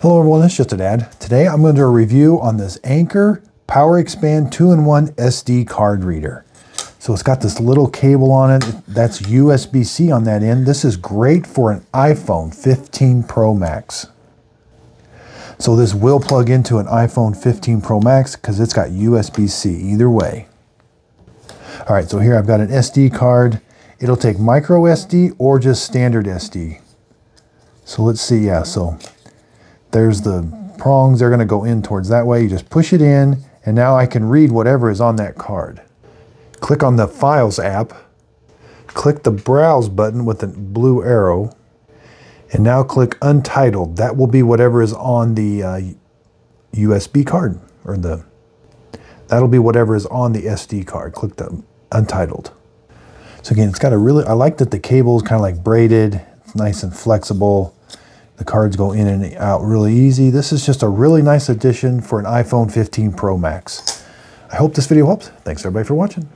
Hello everyone, this is just a dad. Today I'm going to do a review on this Anchor Power Expand 2-in-1 SD card reader. So it's got this little cable on it. That's USB-C on that end. This is great for an iPhone 15 Pro Max. So this will plug into an iPhone 15 Pro Max because it's got USB-C either way. All right, so here I've got an SD card. It'll take micro SD or just standard SD. So let's see, yeah, so there's the prongs, they're gonna go in towards that way. You just push it in, and now I can read whatever is on that card. Click on the Files app, click the Browse button with the blue arrow, and now click Untitled. That will be whatever is on the uh, USB card, or the, that'll be whatever is on the SD card. Click the Untitled. So again, it's got a really, I like that the cable is kind of like braided, it's nice and flexible. The cards go in and out really easy. This is just a really nice addition for an iPhone 15 Pro Max. I hope this video helps. Thanks everybody for watching.